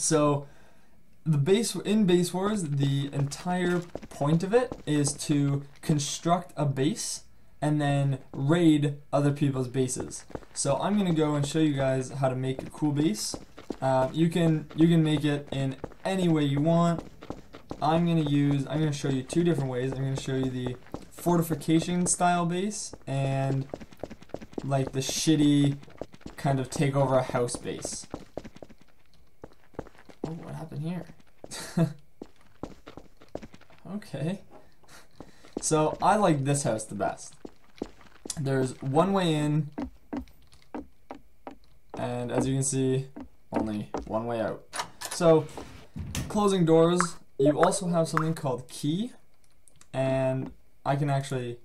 So the base in Base Wars, the entire point of it is to construct a base and then raid other people's bases. So I'm gonna go and show you guys how to make a cool base. Uh, you can you can make it in any way you want. I'm gonna use I'm gonna show you two different ways. I'm gonna show you the fortification style base and like the shitty kind of take over a house base. Oh, what happened here? okay. So I like this house the best. There's one way in, and as you can see, only one way out. So, closing doors, you also have something called key, and I can actually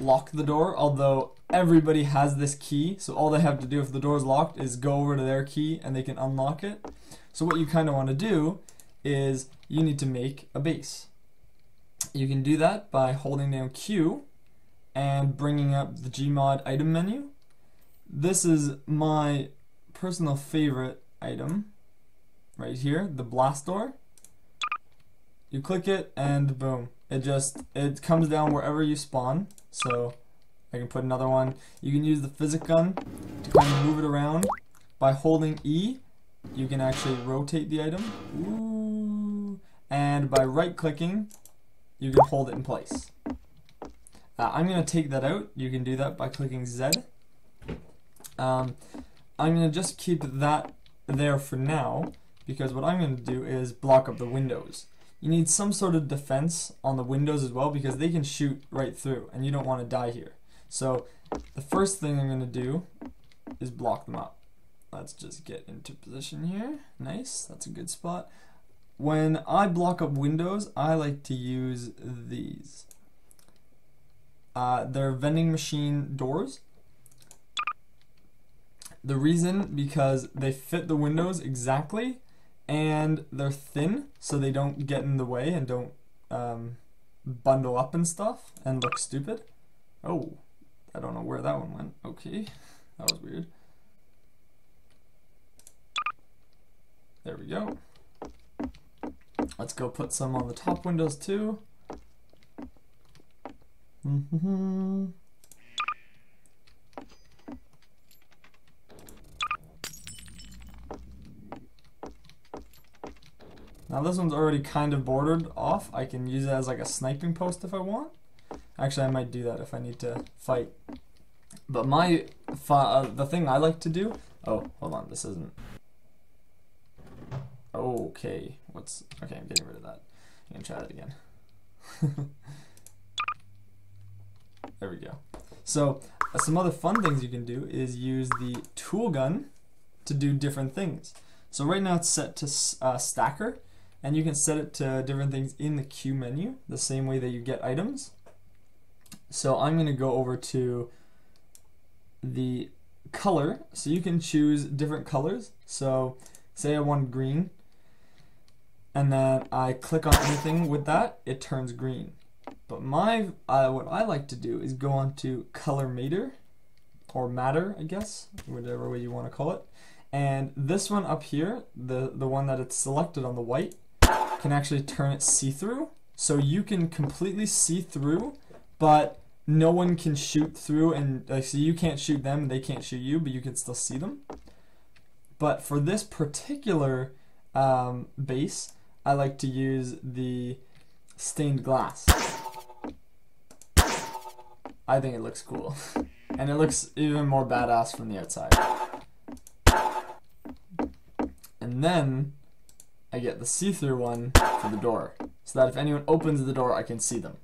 lock the door, although everybody has this key, so all they have to do if the door is locked is go over to their key and they can unlock it. So what you kind of want to do is you need to make a base. You can do that by holding down Q and bringing up the Gmod item menu. This is my personal favorite item right here, the blast door. You click it and boom, it just it comes down wherever you spawn. So I can put another one. You can use the physic gun to kind of move it around. By holding E, you can actually rotate the item. Ooh. And by right clicking, you can hold it in place. Uh, I'm going to take that out. You can do that by clicking Z. Um, I'm going to just keep that there for now because what I'm going to do is block up the windows. You need some sort of defense on the windows as well because they can shoot right through and you don't want to die here. So the first thing I'm going to do is block them up. Let's just get into position here. Nice, that's a good spot. When I block up windows, I like to use these. Uh, they're vending machine doors. The reason because they fit the windows exactly and they're thin so they don't get in the way and don't um, bundle up and stuff and look stupid. Oh, I don't know where that one went. Okay, that was weird. There we go. Let's go put some on the top windows too. Mm -hmm. Now this one's already kind of bordered off. I can use it as like a sniping post if I want. Actually, I might do that if I need to fight. But my, uh, the thing I like to do, oh, hold on, this isn't. Okay, what's, okay, I'm getting rid of that. I'm gonna try that again. there we go. So, uh, some other fun things you can do is use the tool gun to do different things. So right now it's set to uh, stacker, and you can set it to different things in the Q menu, the same way that you get items. So I'm to go over to the color, so you can choose different colors. So say I want green, and then I click on anything with that, it turns green. But my uh, what I like to do is go on to color meter or matter, I guess, whatever way you want to call it. And this one up here, the, the one that it's selected on the white, can actually turn it see-through. So you can completely see through, but no one can shoot through and like so you can't shoot them, they can't shoot you, but you can still see them. But for this particular um, base, I like to use the stained glass. I think it looks cool. and it looks even more badass from the outside. And then I get the see-through one for the door, so that if anyone opens the door, I can see them.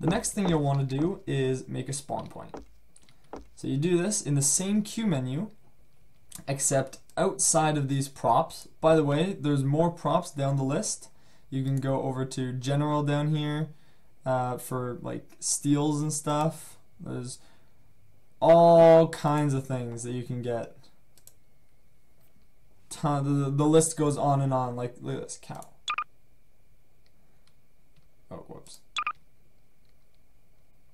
The next thing you'll want to do is make a spawn point. So you do this in the same Q menu, except outside of these props. By the way, there's more props down the list. You can go over to general down here uh, for like steals and stuff. There's all kinds of things that you can get ton. The, the list goes on and on. Like look at this cow. Oh, whoops.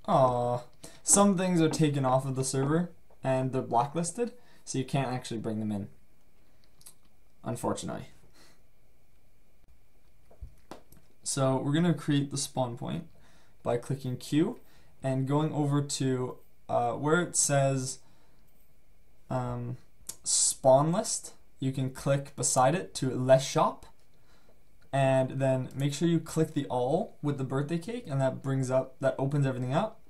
Aw. Some things are taken off of the server and they're blacklisted, so you can't actually bring them in unfortunately. So we're going to create the spawn point by clicking Q and going over to uh, where it says um, spawn list. You can click beside it to less shop and then make sure you click the all with the birthday cake and that brings up that opens everything up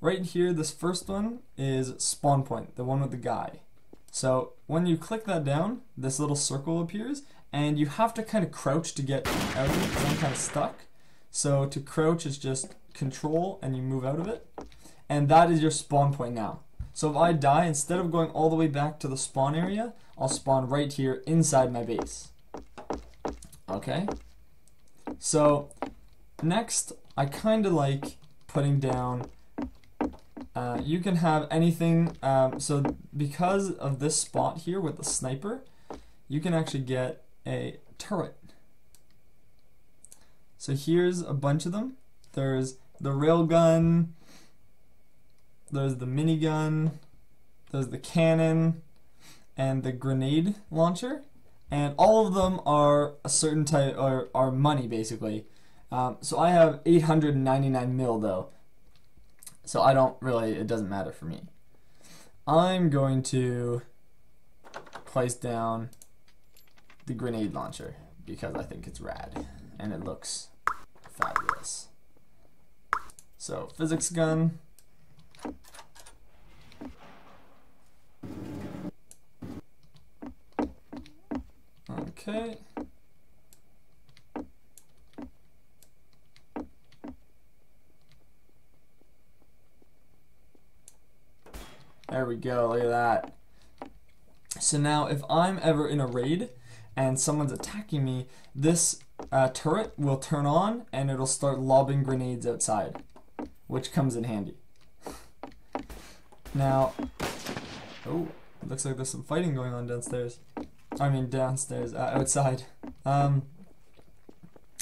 right here this first one is spawn point the one with the guy so when you click that down this little circle appears and you have to kind of crouch to get out of it because I'm kind of stuck so to crouch is just control and you move out of it and that is your spawn point now so if I die instead of going all the way back to the spawn area I'll spawn right here inside my base Okay. So next, I kind of like putting down. Uh, you can have anything. Um, so because of this spot here with the sniper, you can actually get a turret. So here's a bunch of them. There's the railgun. There's the minigun. There's the cannon, and the grenade launcher and all of them are a certain type or are money basically. Um, so I have 899 mil though, so I don't really it doesn't matter for me. I'm going to place down the grenade launcher because I think it's rad and it looks fabulous. So physics gun. Okay. There we go, look at that. So now if I'm ever in a raid and someone's attacking me, this uh, turret will turn on and it'll start lobbing grenades outside, which comes in handy. Now, oh, looks like there's some fighting going on downstairs. I mean downstairs, uh, outside. Um,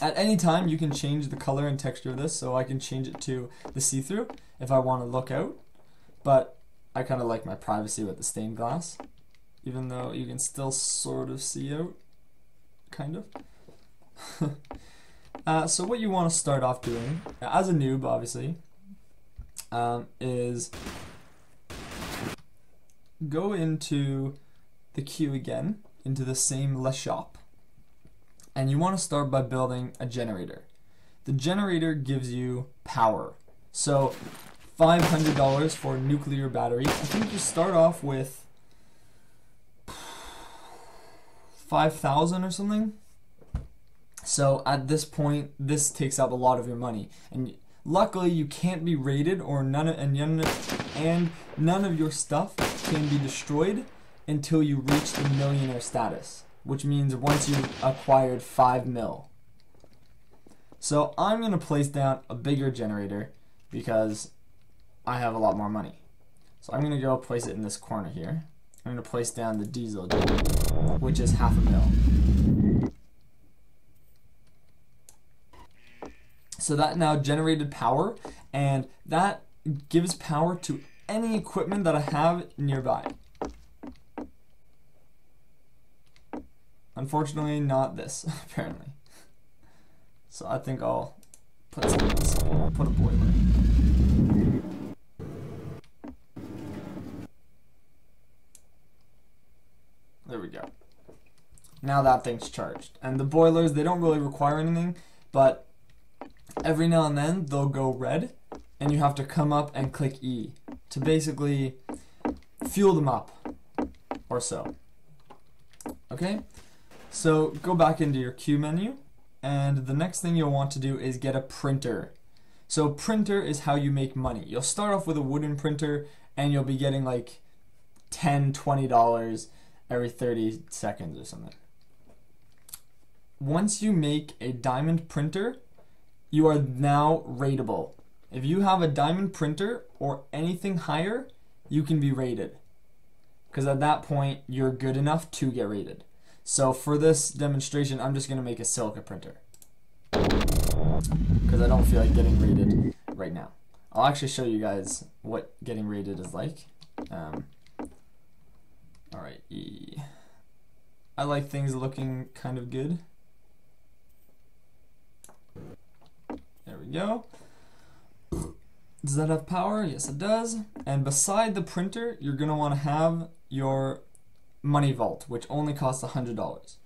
at any time you can change the color and texture of this so I can change it to the see-through if I want to look out but I kind of like my privacy with the stained glass even though you can still sort of see out kind of uh, so what you want to start off doing as a noob obviously um, is go into the Q again into the same Le shop. And you want to start by building a generator. The generator gives you power. So $500 for a nuclear battery. I think you start off with 5,000 or something. So at this point, this takes up a lot of your money. And luckily, you can't be raided or none of, and, none of, and none of your stuff can be destroyed until you reach the millionaire status, which means once you've acquired 5 mil. So I'm going to place down a bigger generator because I have a lot more money. So I'm going to go place it in this corner here. I'm going to place down the diesel which is half a mil. So that now generated power, and that gives power to any equipment that I have nearby. Unfortunately, not this, apparently. So I think I'll put put a boiler. There we go. Now that thing's charged. And the boilers, they don't really require anything, but every now and then they'll go red, and you have to come up and click E to basically fuel them up, or so. Okay? So go back into your Q menu and the next thing you'll want to do is get a printer. So printer is how you make money. You'll start off with a wooden printer and you'll be getting like 10 $20 every 30 seconds or something. Once you make a diamond printer, you are now raidable. If you have a diamond printer or anything higher, you can be raided. Because at that point, you're good enough to get raided. So for this demonstration, I'm just going to make a silica printer. Because I don't feel like getting raided right now. I'll actually show you guys what getting raided is like. Um, Alright, e. I like things looking kind of good. There we go. Does that have power? Yes, it does. And beside the printer, you're going to want to have your money vault, which only costs $100.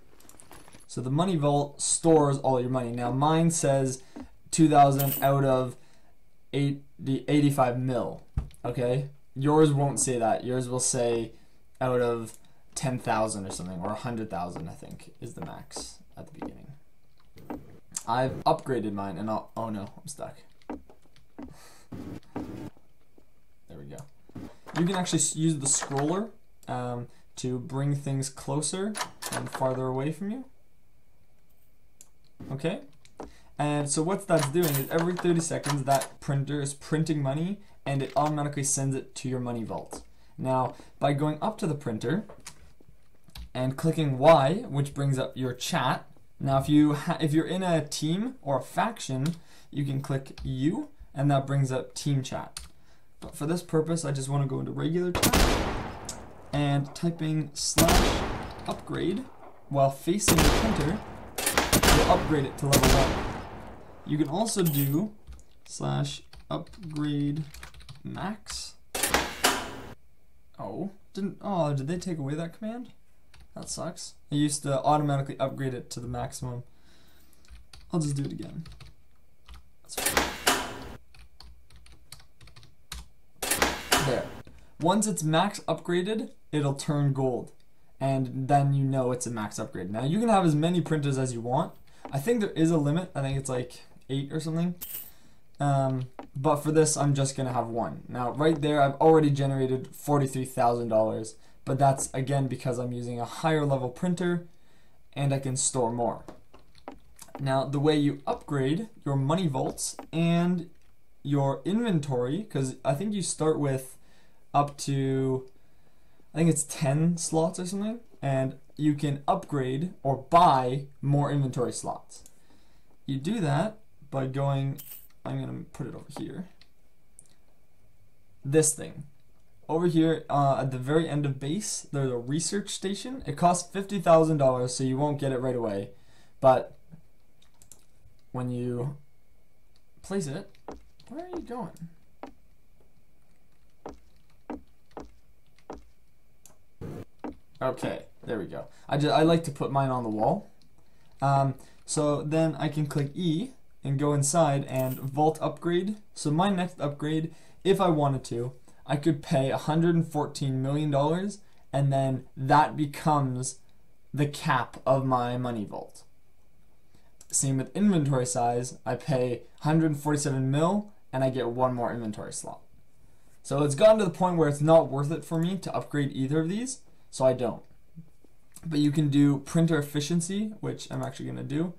So the money vault stores all your money. Now mine says 2000 out of 80, 85 mil. Okay? Yours won't say that. Yours will say out of 10,000 or something, or 100,000, I think, is the max at the beginning. I've upgraded mine, and I'll, oh no, I'm stuck. There we go. You can actually use the scroller um, to bring things closer and farther away from you. Okay? And so what that's doing is every 30 seconds that printer is printing money and it automatically sends it to your money vault. Now, by going up to the printer and clicking Y, which brings up your chat. Now, if you if you're in a team or a faction, you can click U and that brings up team chat. But for this purpose, I just want to go into regular chat and typing slash upgrade while facing the printer will upgrade it to level 1. You can also do slash upgrade max. Oh, didn't, oh, did they take away that command? That sucks. I used to automatically upgrade it to the maximum. I'll just do it again. There. Once it's max upgraded, it'll turn gold. And then you know it's a max upgrade. Now you can have as many printers as you want. I think there is a limit. I think it's like 8 or something. Um, but for this, I'm just to have one. Now, right there, I've already generated $43,000. But that's, again, because I'm using a higher level printer and I can store more. Now, the way you upgrade your money vaults and your inventory, because I think you start with up to, I think it's 10 slots or something, and you can upgrade or buy more inventory slots. You do that by going, I'm going to put it over here, this thing. Over here uh, at the very end of base, there's a research station. It costs $50,000, so you won't get it right away. But when you place it, where are you going? Okay, there we go. I, just, I like to put mine on the wall. Um, so then I can click E and go inside and vault upgrade. So my next upgrade, if I wanted to, I could pay $114 million and then that becomes the cap of my money vault. Same with inventory size, I pay 147 mil and I get one more inventory slot. So it's gotten to the point where it's not worth it for me to upgrade either of these, so I don't. But you can do printer efficiency, which I'm actually going to do.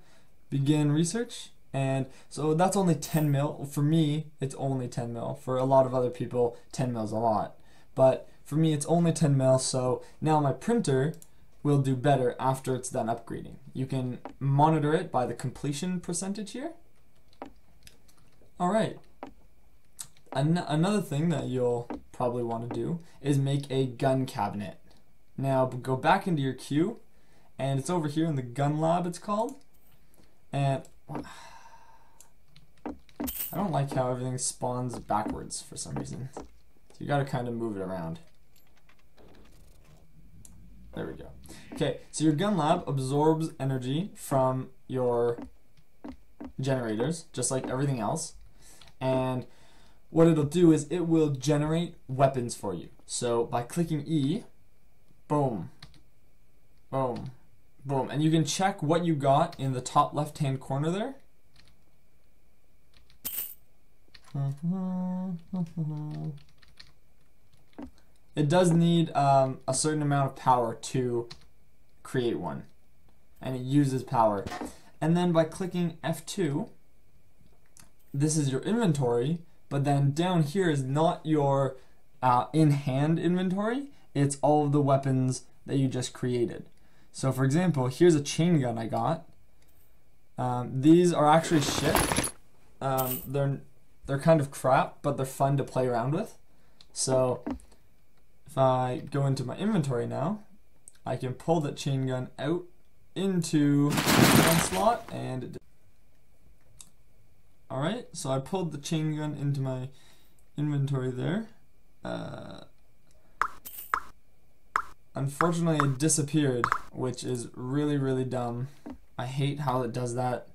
Begin research, and so that's only 10 mil. For me, it's only 10 mil. For a lot of other people, 10 mil is a lot. But for me, it's only 10 mil, so now my printer will do better after it's done upgrading. You can monitor it by the completion percentage here. Alright. An another thing that you'll probably want to do is make a gun cabinet. Now go back into your Q, and it's over here in the gun lab it's called. And I don't like how everything spawns backwards for some reason. So you gotta kind of move it around. There we go. Okay, so your gun lab absorbs energy from your generators, just like everything else. And what it'll do is it will generate weapons for you. So by clicking E, boom, boom, boom. And you can check what you got in the top left hand corner there. It does need um, a certain amount of power to create one. And it uses power. And then by clicking F2, this is your inventory, but then down here is not your uh, in-hand inventory, it's all of the weapons that you just created. So for example, here's a chain gun I got. Um, these are actually shit. Um, they're they're kind of crap, but they're fun to play around with. So if I go into my inventory now, I can pull that chain gun out into one slot and Alright, So I pulled the chain gun into my inventory there. Uh, unfortunately, it disappeared, which is really, really dumb. I hate how it does that.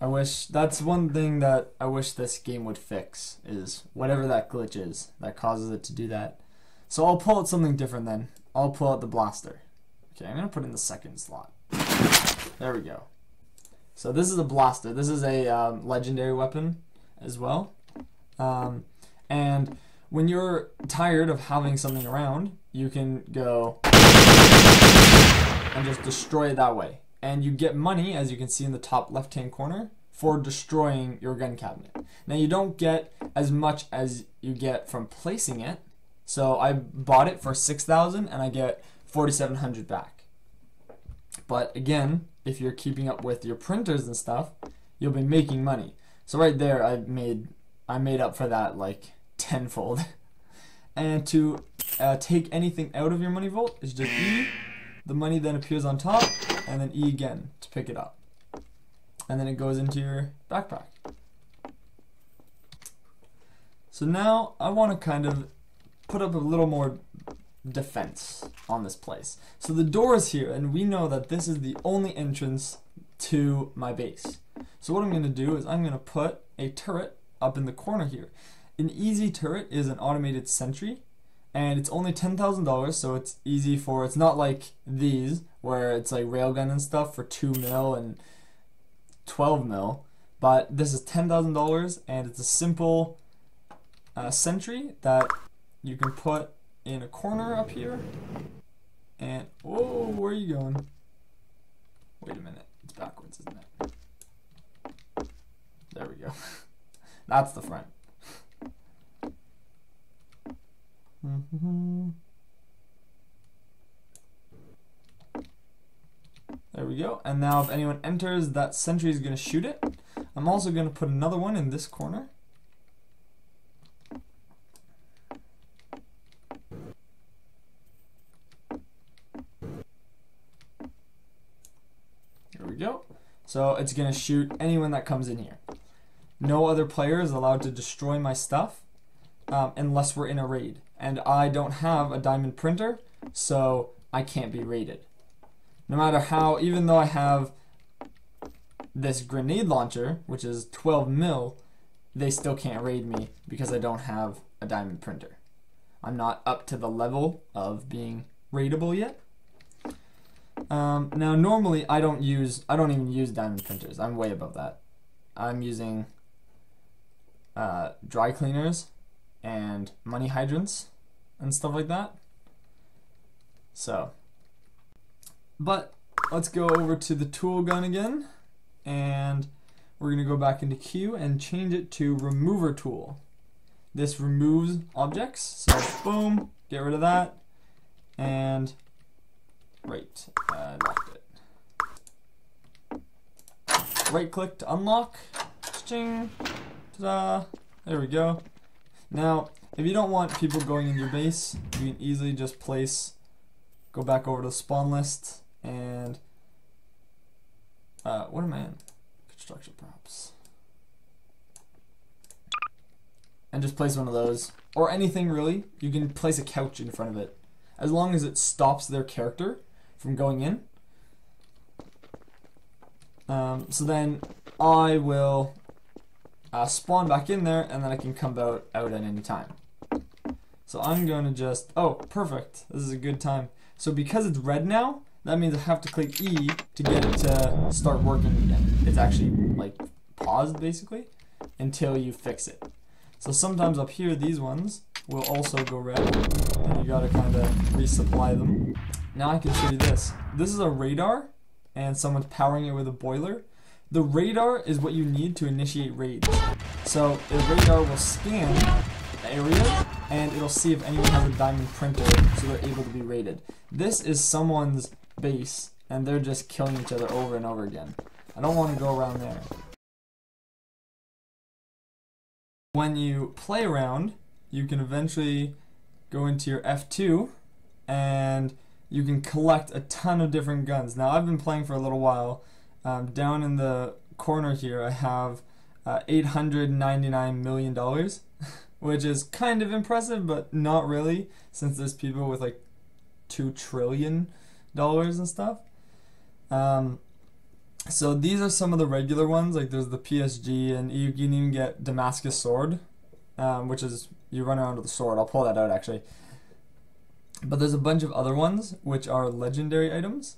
I wish that's one thing that I wish this game would fix is whatever that glitch is that causes it to do that. So I'll pull out something different then. I'll pull out the blaster. Okay, I'm gonna put in the second slot. There we go. So this is a blaster. This is a um, legendary weapon as well. Um, and when you're tired of having something around, you can go and just destroy it that way. And you get money, as you can see in the top left hand corner, for destroying your gun cabinet. Now you don't get as much as you get from placing it. So I bought it for 6000 and I get 4700 back. But again, if you're keeping up with your printers and stuff, you'll be making money. So right there, I made I made up for that like tenfold. and to uh, take anything out of your money vault is just E. The money then appears on top, and then E again to pick it up. And then it goes into your backpack. So now I want to kind of put up a little more defense on this place. So the door is here, and we know that this is the only entrance to my base. So what I'm going to do is I'm going to put a turret up in the corner here. An easy turret is an automated sentry, and it's only $10,000, so it's easy for, it's not like these, where it's like railgun and stuff for 2 mil and 12 mil, but this is $10,000, and it's a simple uh, sentry that you can put in a corner up here. And, whoa, where are you going? Wait a minute. It's backwards, isn't it? There we go. That's the front. There we go. And now if anyone enters, that sentry is going to shoot it. I'm also going to put another one in this corner. There we go. So it's going to shoot anyone that comes in here. No other player is allowed to destroy my stuff um, unless we're in a raid. And I don't have a diamond printer, so I can't be raided. No matter how, even though I have this grenade launcher, which is 12 mil, they still can't raid me because I don't have a diamond printer. I'm not up to the level of being raidable yet. Um, now, normally I don't use, I don't even use diamond printers. I'm way above that. I'm using uh, dry cleaners and money hydrants and stuff like that. So, but let's go over to the tool gun again and we're going to go back into Q and change it to remover tool. This removes objects, so boom, get rid of that, and Right, uh, locked it. Right click to unlock. Ta-da. There we go. Now, if you don't want people going in your base, you can easily just place, go back over to the spawn list, and, uh, what am I in? Construction props. And just place one of those. Or anything really. You can place a couch in front of it. As long as it stops their character, from going in. Um, so then I will uh, spawn back in there and then I can come out, out at any time. So I'm going to just, oh, perfect. This is a good time. So because it's red now, that means I have to click E to get it to start working again. It's actually like paused basically until you fix it. So sometimes up here, these ones will also go red and you gotta kind of resupply them. Now I can show you this. This is a radar, and someone's powering it with a boiler. The radar is what you need to initiate raids. So the radar will scan the area, and it'll see if anyone has a diamond printer, so they're able to be raided. This is someone's base, and they're just killing each other over and over again. I don't want to go around there. When you play around, you can eventually go into your F2 and you can collect a ton of different guns. Now I've been playing for a little while. Um, down in the corner here I have uh, $899 million, which is kind of impressive, but not really, since there's people with like $2 trillion and stuff. Um, so these are some of the regular ones, like there's the PSG, and you can even get Damascus Sword, um, which is you run around with a sword. I'll pull that out actually. But there's a bunch of other ones which are legendary items,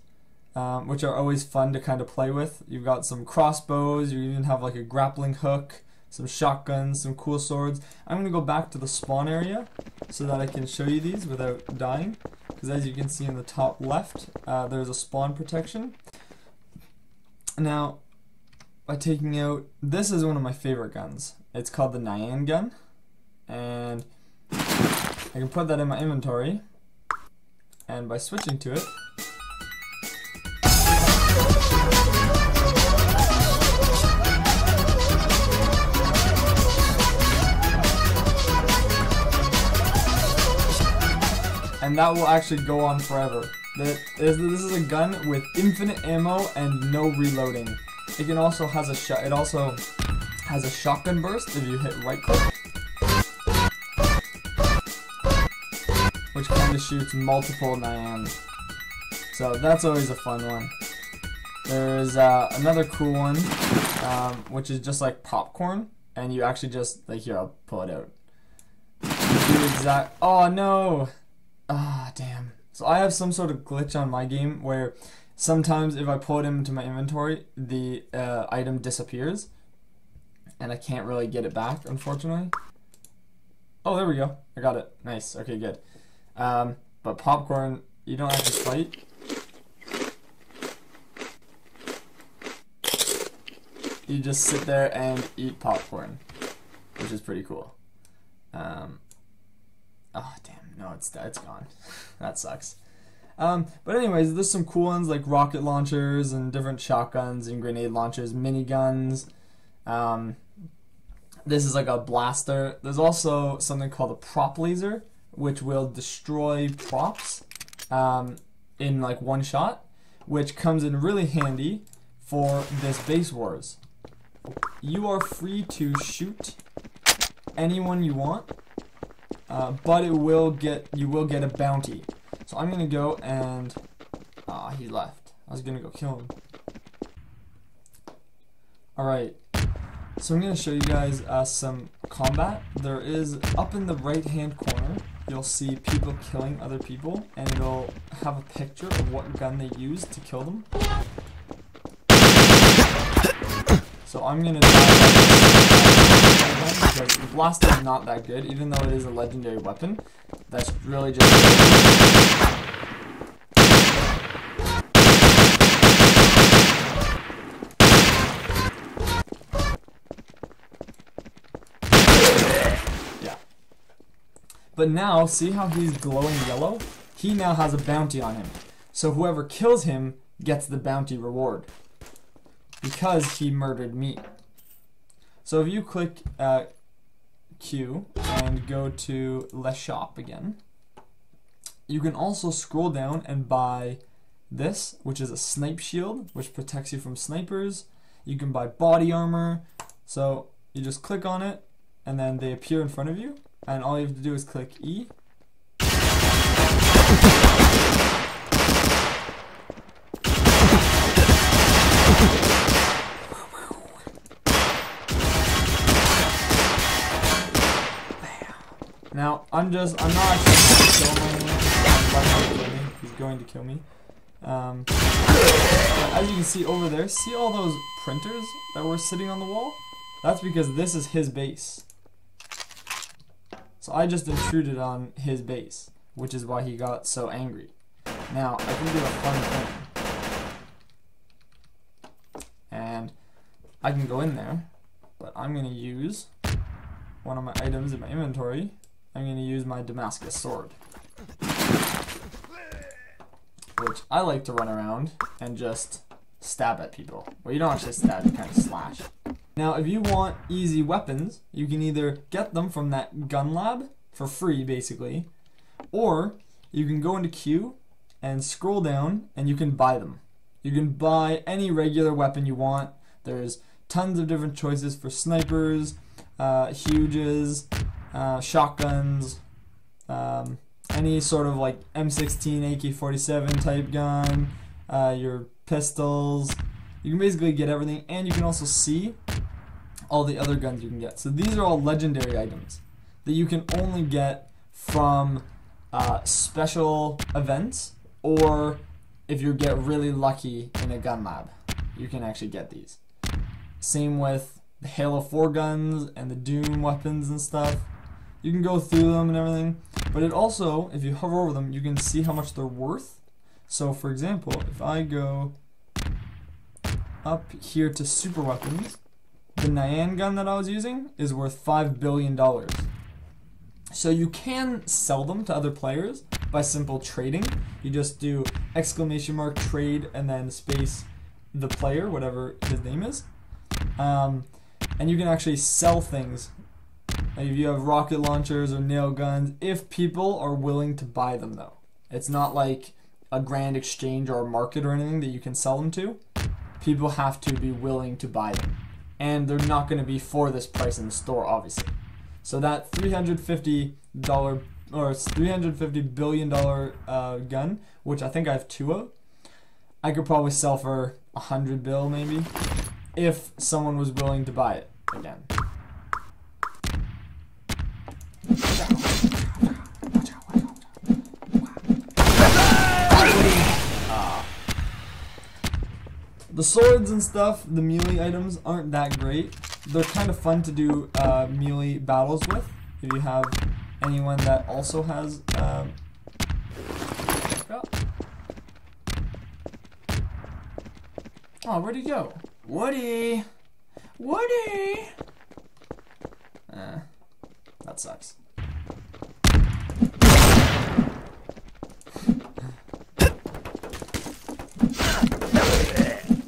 um, which are always fun to kind of play with. You've got some crossbows, you even have like a grappling hook, some shotguns, some cool swords. I'm going to go back to the spawn area so that I can show you these without dying. Because as you can see in the top left, uh, there's a spawn protection. Now, by taking out, this is one of my favorite guns. It's called the Nyan gun. And I can put that in my inventory and by switching to it, and that will actually go on forever. This is a gun with infinite ammo and no reloading. It can also has a shot. It also has a shotgun burst if you hit right click. which kind of shoots multiple Nyan. So that's always a fun one. There's uh, another cool one, um, which is just like popcorn, and you actually just, like here, I'll pull it out. Exact, oh no! Ah, damn. So I have some sort of glitch on my game where sometimes if I pull it into my inventory, the uh, item disappears, and I can't really get it back, unfortunately. Oh, there we go. I got it. Nice. Okay, good. Um, but popcorn, you don't have to fight. You just sit there and eat popcorn, which is pretty cool. Um, oh damn, no, it's it's gone. that sucks. Um, but anyways, there's some cool ones like rocket launchers and different shotguns and grenade launchers, miniguns. Um, this is like a blaster. There's also something called a prop laser, which will destroy props um, in like one shot, which comes in really handy for this base wars. You are free to shoot anyone you want, uh, but it will get you will get a bounty. So I'm gonna go and ah, he left. I was gonna go kill him. All right, so I'm gonna show you guys uh, some combat. There is up in the right hand corner you'll see people killing other people, and it'll have a picture of what gun they used to kill them. So I'm gonna because Blast is not that good, even though it is a legendary weapon. That's really just Yeah. But now, see how he's glowing yellow? He now has a bounty on him. So whoever kills him gets the bounty reward. Because he murdered me. So if you click uh, Q and go to Le Shop again, you can also scroll down and buy this, which is a snipe shield, which protects you from snipers. You can buy body armor. So you just click on it, and then they appear in front of you and all you have to do is click E. Now, I'm just, I'm not actually going to kill him. He's going to kill me. Um, as you can see over there, see all those printers that were sitting on the wall? That's because this is his base. So I just intruded on his base, which is why he got so angry. Now, I can do a fun thing. And I can go in there, but I'm going to use one of my items in my inventory. I'm going to use my Damascus sword. Which I like to run around and just stab at people. Well, you don't actually stab, you kind of slash. Now, if you want easy weapons, you can either get them from that gun lab for free, basically, or you can go into Q and scroll down and you can buy them. You can buy any regular weapon you want. There's tons of different choices for snipers, uh, huges, uh, shotguns, um, any sort of like M16, AK-47 type gun, uh, your pistols. You can basically get everything, and you can also see all the other guns you can get. So these are all legendary items that you can only get from uh, special events, or if you get really lucky in a gun lab, you can actually get these. Same with the Halo 4 guns and the Doom weapons and stuff. You can go through them and everything, but it also, if you hover over them, you can see how much they're worth. So for example, if I go up here to super weapons, the Nyan gun that I was using is worth $5 billion. So you can sell them to other players by simple trading. You just do exclamation mark trade and then space the player, whatever his name is. Um, and you can actually sell things. If you have rocket launchers or nail guns, if people are willing to buy them though. It's not like a grand exchange or a market or anything that you can sell them to. People have to be willing to buy them. And they're not going to be for this price in the store, obviously. So that $350 or 350 billion dollar uh, gun, which I think I have two of, I could probably sell for a hundred bill maybe, if someone was willing to buy it again. The swords and stuff, the melee items aren't that great. They're kind of fun to do uh, melee battles with if you have anyone that also has. Um, oh, where'd he go? Woody! Woody! Eh, that sucks.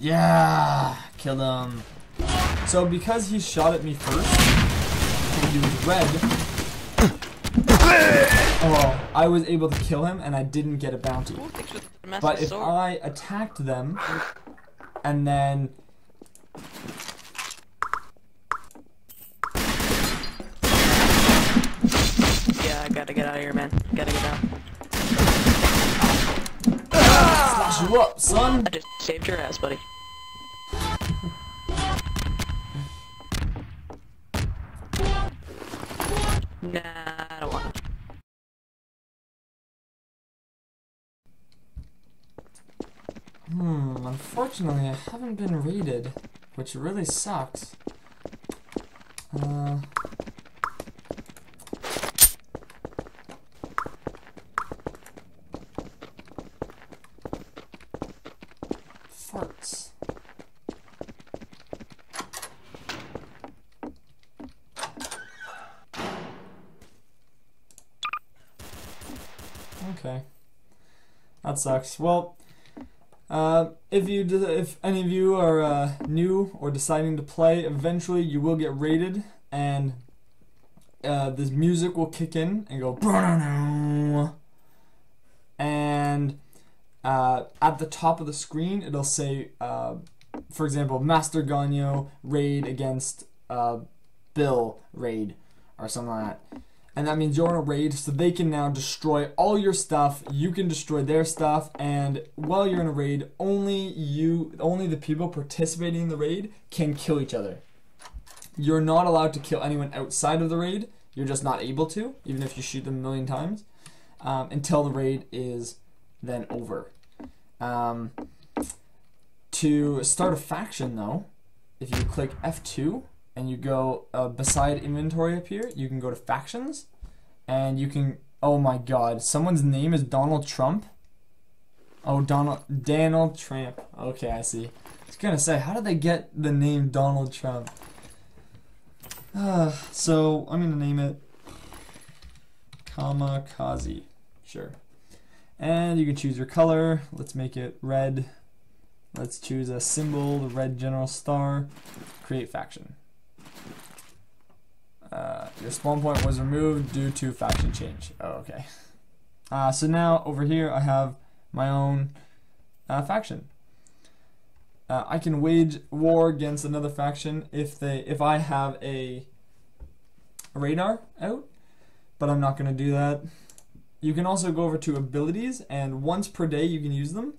Yeah, killed him. So because he shot at me first, he was red. Oh, I was able to kill him and I didn't get a bounty. But if I attacked them and then Yeah, I gotta get out of here, man. Gotta get out. slash you up, son. I just saved your ass, buddy. Nah, I don't want to. Hmm, unfortunately I haven't been raided, which really sucks. Uh, farts. Okay. That sucks. Well, uh, if you if any of you are uh, new or deciding to play, eventually you will get raided, and uh, this music will kick in and go. And uh, at the top of the screen, it'll say, uh, for example, Master Gagnon raid against uh, Bill raid or something like that and that means you're in a raid so they can now destroy all your stuff. You can destroy their stuff. And while you're in a raid only you only the people participating in the raid can kill each other. You're not allowed to kill anyone outside of the raid. You're just not able to even if you shoot them a million times um, until the raid is then over. Um, to start a faction though if you click F2 and you go uh, beside inventory up here, you can go to factions, and you can. Oh my God! Someone's name is Donald Trump. Oh, Donald Donald Trump. Okay, I see. I was gonna say, how did they get the name Donald Trump? Uh, so I'm gonna name it Kamikaze. Sure. And you can choose your color. Let's make it red. Let's choose a symbol, the red general star. Create faction. Uh, your spawn point was removed due to faction change. Oh, okay. Uh, so now over here I have my own uh, faction. uh, I can wage war against another faction if they if I have a radar out, but I'm not going to do that. You can also go over to abilities, and once per day you can use them.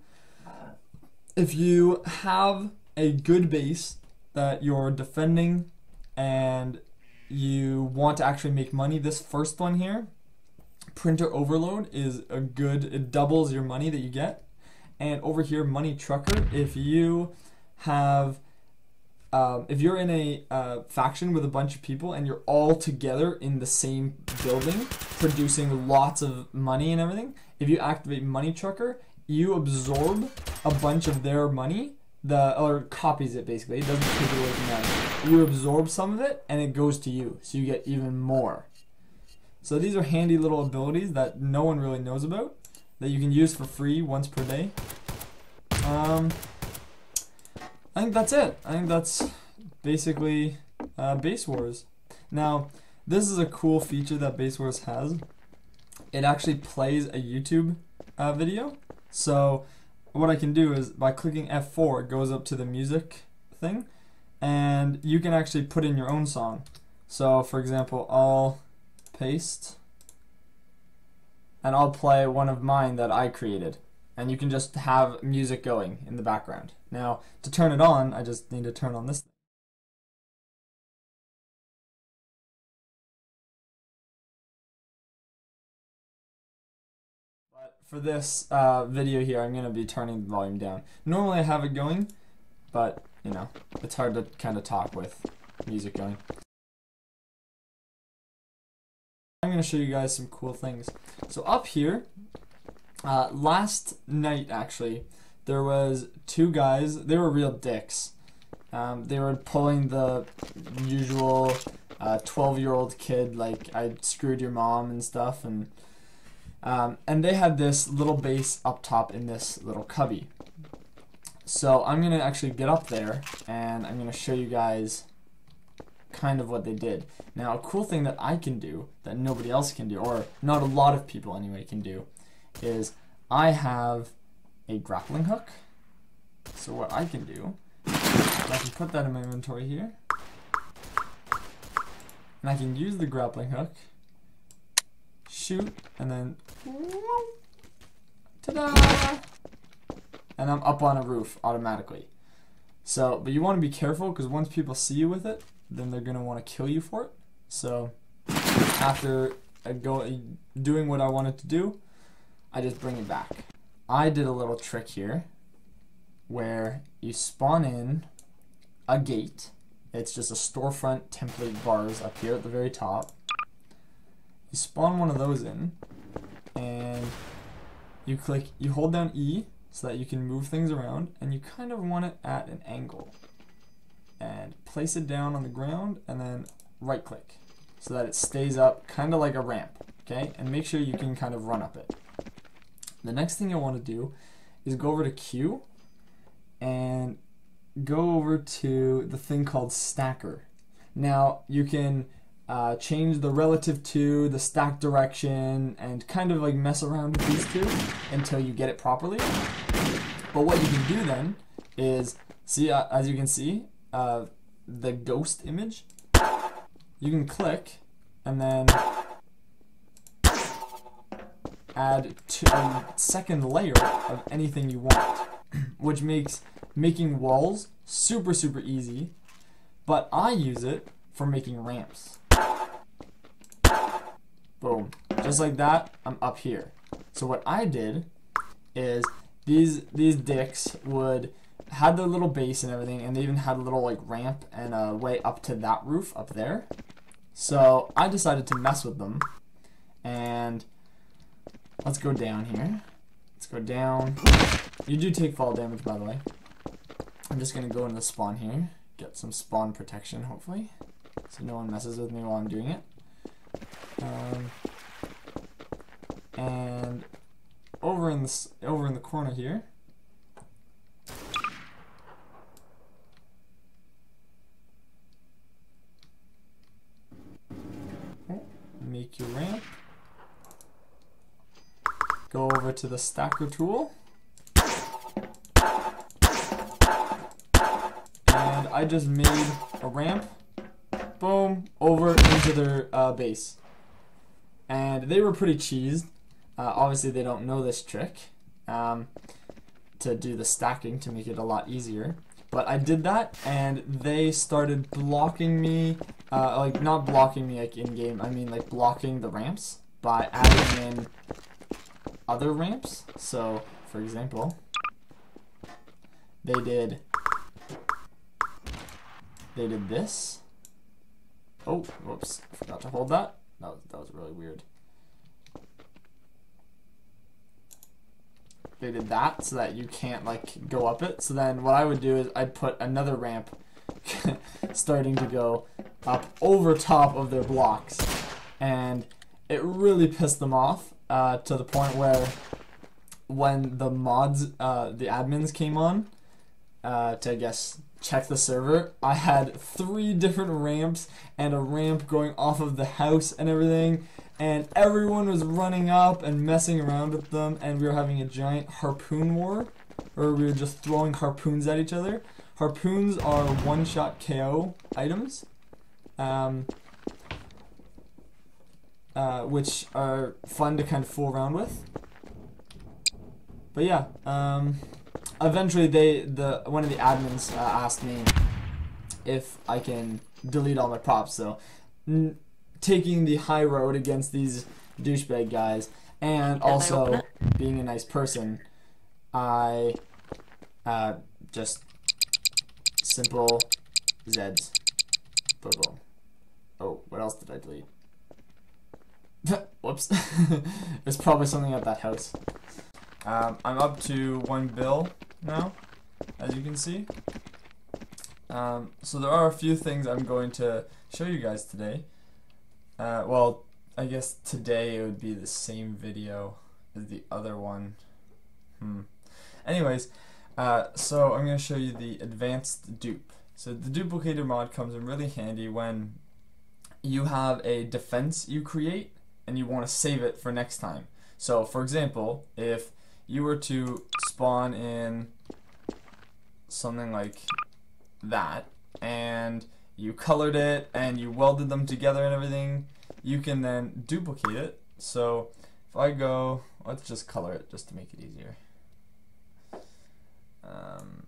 If you have a good base that you're defending and you want to actually make money, this first one here, printer overload, is a good, it doubles your money that you get. And over here, money trucker, if you have um, if you're in a uh, faction with a bunch of people and you're all together in the same building, producing lots of money and everything, if you activate Money Trucker, you absorb a bunch of their money, the or copies it basically. It doesn't take it away from them. You absorb some of it and it goes to you, so you get even more. So these are handy little abilities that no one really knows about that you can use for free once per day. Um, I think that's it. I think that's basically uh, Base Wars. Now, this is a cool feature that Base Wars has. It actually plays a YouTube uh, video. So, what I can do is by clicking F4, it goes up to the music thing, and you can actually put in your own song. So, for example, I'll paste, and I'll play one of mine that I created and you can just have music going in the background. Now, to turn it on, I just need to turn on this. But for this uh, video here, I'm going to be turning the volume down. Normally I have it going, but, you know, it's hard to kind of talk with music going. I'm going to show you guys some cool things. So up here, uh, last night, actually, there was two guys. They were real dicks. Um, they were pulling the usual uh, twelve-year-old kid, like I screwed your mom and stuff, and um, and they had this little base up top in this little cubby. So I'm gonna actually get up there, and I'm gonna show you guys kind of what they did. Now, a cool thing that I can do that nobody else can do, or not a lot of people anyway can do, is I have a grappling hook. So what I can do, I can put that in my inventory here. And I can use the grappling hook, shoot, and then ta-da! And I'm up on a roof automatically. So, but you want to be careful because once people see you with it, then they're going to want to kill you for it. So, after go doing what I wanted to do, I just bring it back. I did a little trick here where you spawn in a gate. It's just a storefront template bars up here at the very top. You spawn one of those in and you click, you hold down E so that you can move things around and you kind of want it at an angle. And place it down on the ground and then right click so that it stays up kind of like a ramp, okay? And make sure you can kind of run up it. The next thing you want to do is go over to Q and go over to the thing called stacker. Now you can uh, change the relative to, the stack direction, and kind of like mess around with these two until you get it properly. But what you can do then is, see, uh, as you can see, uh, the ghost image, you can click and then add to a second layer of anything you want, which makes making walls super, super easy, but I use it for making ramps. Boom. Just like that, I'm up here. So what I did is these these dicks would had their little base and everything, and they even had a little like ramp and a way up to that roof up there. So I decided to mess with them, and Let's go down here. Let's go down. You do take fall damage, by the way. I'm just going to go into the spawn here. Get some spawn protection, hopefully. So no one messes with me while I'm doing it. Um, and over in the over in the corner here, make your ramp. Go over to the stacker tool. And I just made a ramp, boom, over into their uh, base. And they were pretty cheesed. Uh, obviously, they don't know this trick um, to do the stacking to make it a lot easier. But I did that, and they started blocking me, uh, like not blocking me like in game. I mean like blocking the ramps by adding in other ramps. So, for example, they did they did this. Oh, whoops! Forgot to hold that. That was that was really weird. They did that so that you can't like go up it. So then what I would do is I'd put another ramp starting to go up over top of their blocks, and it really pissed them off uh, to the point where when the mods, uh, the admins came on uh, to I guess check the server, I had three different ramps and a ramp going off of the house and everything. And everyone was running up and messing around with them, and we were having a giant harpoon war, or we were just throwing harpoons at each other. Harpoons are one-shot KO items, um, uh, which are fun to kind of fool around with. But yeah, um, eventually they the one of the admins uh, asked me if I can delete all my props. So n- taking the high road against these douchebag guys, and also being a nice person, I uh, just simple Zeds. Boom, boom. Oh, what else did I delete? Whoops. There's probably something at that house. Um, I'm up to one bill now, as you can see. Um, so there are a few things I'm going to show you guys today. Uh, well, I guess today it would be the same video as the other one. Hmm. Anyways, uh, so I'm going to show you the advanced dupe. So the duplicator mod comes in really handy when you have a defense you create and you want to save it for next time. So for example, if you were to spawn in something like that and you colored it and you welded them together and everything, you can then duplicate it. So if I go, let's just color it just to make it easier. Um,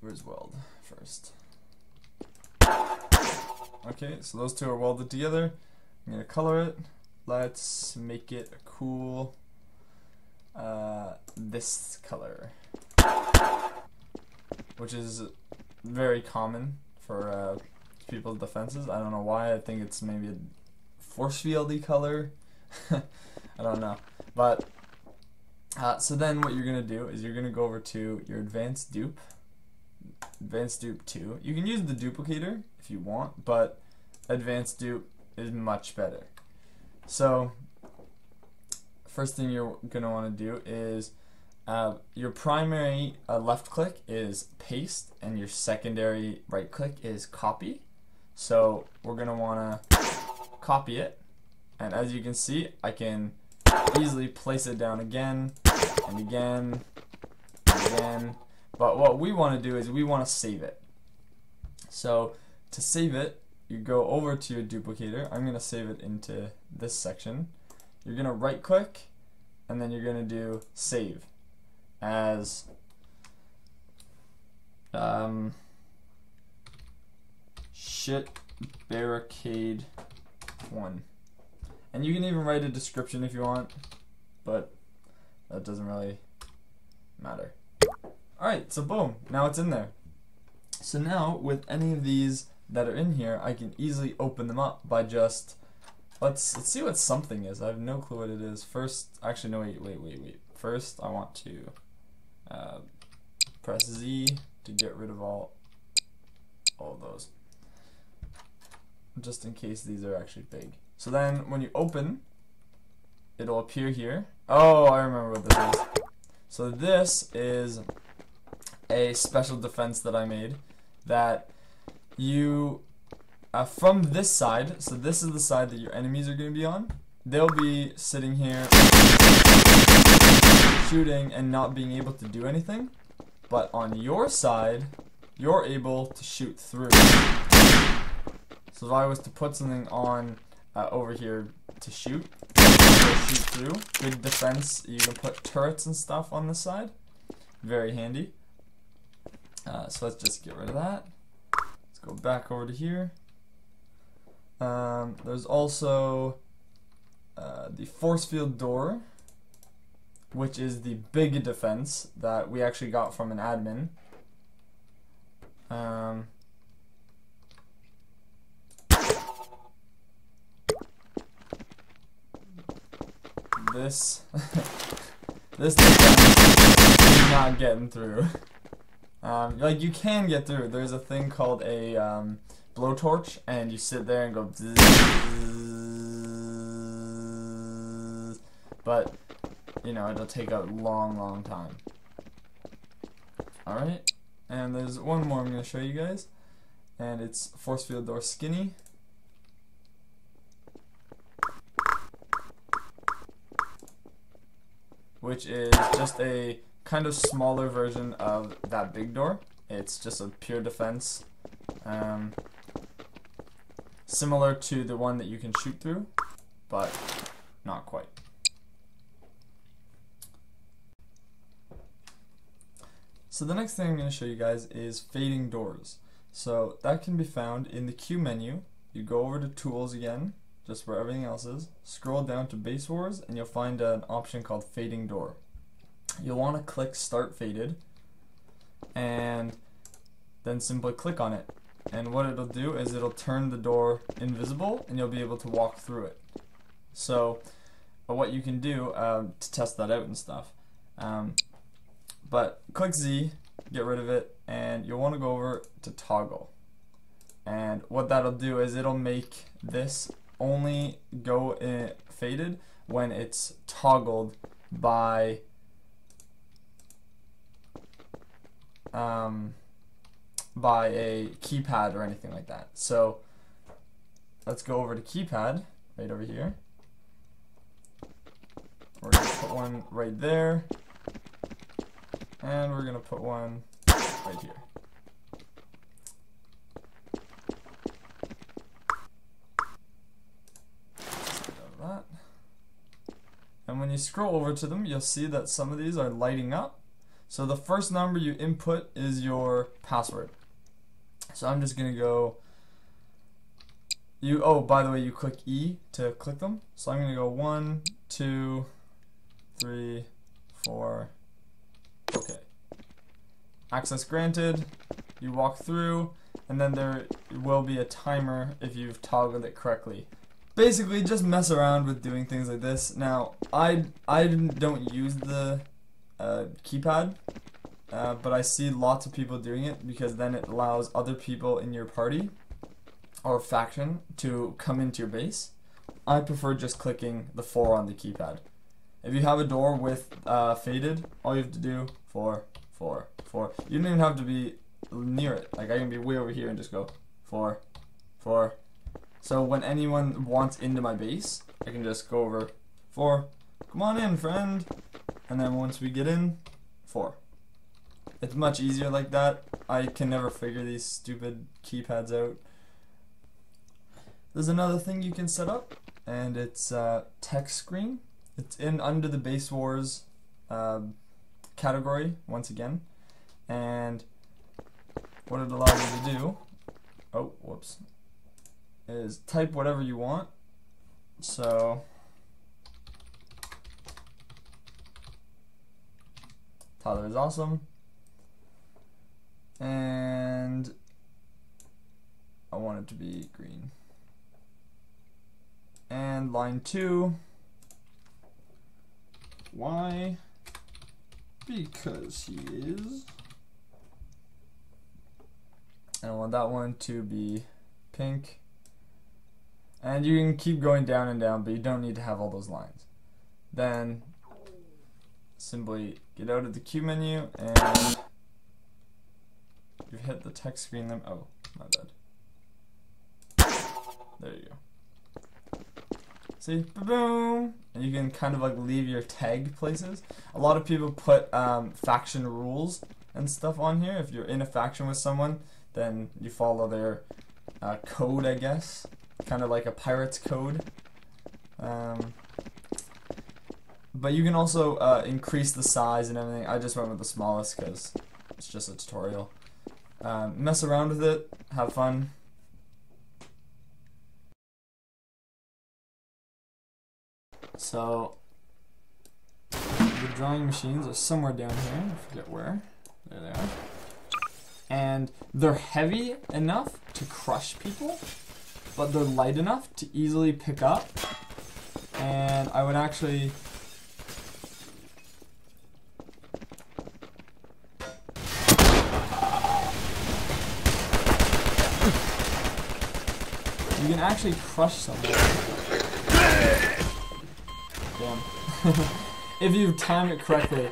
where's weld first? Okay, so those two are welded together. I'm gonna color it. Let's make it a cool uh, this color, which is very common for uh, people's defenses. I don't know why. I think it's maybe a force fieldy color. I don't know, but uh, so then what you're gonna do is you're gonna go over to your advanced dupe, advanced dupe two. You can use the duplicator if you want, but advanced dupe is much better. So first thing you're gonna want to do is uh, your primary uh, left click is paste and your secondary right click is copy. So we're gonna want to copy it, and as you can see, I can easily place it down again and again and again. But what we want to do is we want to save it. So to save it, you go over to your duplicator. I'm gonna save it into this section. You're gonna right click and then you're gonna do save as um, shit barricade one. And you can even write a description if you want, but that doesn't really matter. Alright, so boom, now it's in there. So now, with any of these that are in here, I can easily open them up by just let's let's see what something is. I have no clue what it is. First, actually, no, wait, wait, wait, wait. First, I want to uh, press Z to get rid of all all of those, just in case these are actually big. So then, when you open, it'll appear here. Oh, I remember what this is. So this is a special defense that I made that you uh, from this side, so this is the side that your enemies are going to be on, they'll be sitting here shooting and not being able to do anything. But on your side, you're able to shoot through. So if I was to put something on uh, over here to shoot, shoot through. Good defense. You can put turrets and stuff on this side. Very handy. Uh, so let's just get rid of that. Let's go back over to here. Um, there's also uh, the force field door, which is the big defense that we actually got from an admin. Um, this this is not getting through. Um, like you can get through. There's a thing called a um, blowtorch, and you sit there and go. But you know it'll take a long, long time. All right, and there's one more I'm gonna show you guys, and it's force field door skinny. which is just a kind of smaller version of that big door. It's just a pure defense, um, similar to the one that you can shoot through, but not quite. So the next thing I'm going to show you guys is fading doors. So that can be found in the Q menu. You go over to tools again, just where everything else is. Scroll down to Base Wars and you'll find an option called Fading Door. You'll want to click Start Faded and then simply click on it. And what it'll do is it'll turn the door invisible and you'll be able to walk through it. So what you can do um, to test that out and stuff. Um, but click Z, get rid of it, and you'll want to go over to toggle. And what that'll do is it'll make this only go in faded when it's toggled by um, by a keypad or anything like that. So let's go over to keypad right over here. We're going to put one right there. And we're going to put one right here. And when you scroll over to them, you'll see that some of these are lighting up. So the first number you input is your password. So I'm just gonna go. You oh by the way you click E to click them. So I'm gonna go one, two, three, four. Okay. Access granted. You walk through, and then there will be a timer if you've toggled it correctly basically just mess around with doing things like this. Now, I I don't use the uh, keypad, uh, but I see lots of people doing it because then it allows other people in your party or faction to come into your base. I prefer just clicking the 4 on the keypad. If you have a door with uh, faded, all you have to do, 4, 4, 4. You don't even have to be near it. Like I can be way over here and just go 4, 4, so when anyone wants into my base, I can just go over four. Come on in, friend. And then once we get in, four. It's much easier like that. I can never figure these stupid keypads out. There's another thing you can set up, and it's uh, text screen. It's in under the base wars uh, category once again, and what it allows you to do. Oh, whoops! is type whatever you want. So Tyler is awesome. And I want it to be green. And line two. Why? Because he is. And I want that one to be pink. And you can keep going down and down, but you don't need to have all those lines. Then simply get out of the Q menu and you hit the text screen them. Oh, my bad. There you go. See, boom, and you can kind of like leave your tag places. A lot of people put um, faction rules and stuff on here. If you're in a faction with someone, then you follow their uh, code, I guess, kind of like a pirate's code. Um, but you can also uh, increase the size and everything. I just went with the smallest because it's just a tutorial. Um, mess around with it, have fun. So, the drawing machines are somewhere down here. I forget where. There they are. And they're heavy enough to crush people, but they're light enough to easily pick up. And I would actually You can actually crush someone. Damn. if you time it correctly.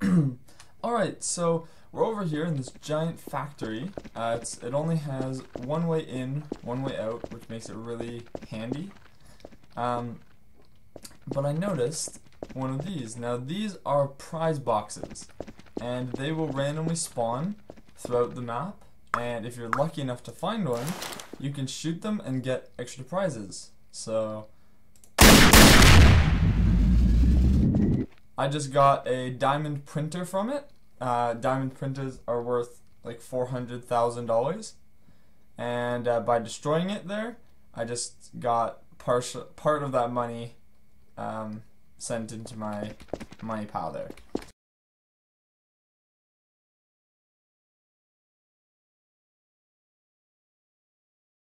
Alright, so we're over here in this giant factory. Uh, it only has one way in, one way out, which makes it really handy. Um, but I noticed one of these. Now these are prize boxes, and they will randomly spawn throughout the map. And if you're lucky enough to find one, you can shoot them and get extra prizes. So I just got a diamond printer from it. Uh, diamond printers are worth like four hundred thousand dollars, and uh, by destroying it there, I just got partial part of that money um, sent into my money pile there.